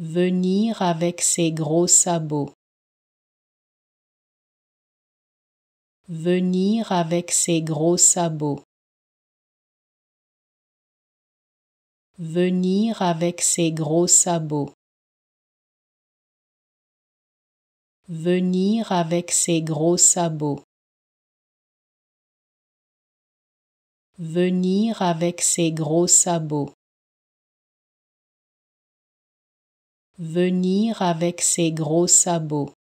Venir avec ses gros sabots. Venir avec ses gros sabots. Venir avec ses gros sabots. Venir avec ses gros sabots. Venir avec ses gros sabots. Venir avec ses gros sabots.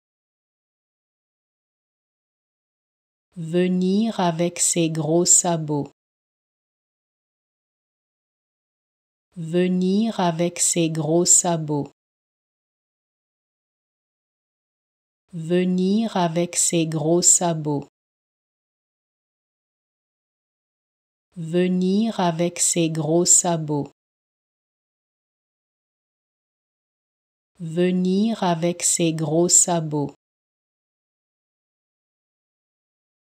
Venir avec ses gros sabots. Venir avec ses gros sabots. Venir avec ses gros sabots. Venir avec ses gros sabots. Venir avec ses gros sabots.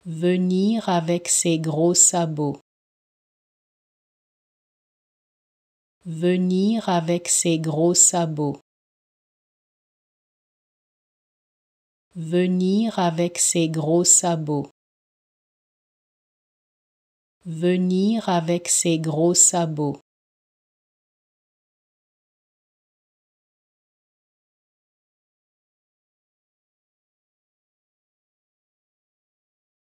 Venir avec ses gros sabots. Venir avec ses gros sabots. Venir avec ses gros sabots. Venir avec ses gros sabots.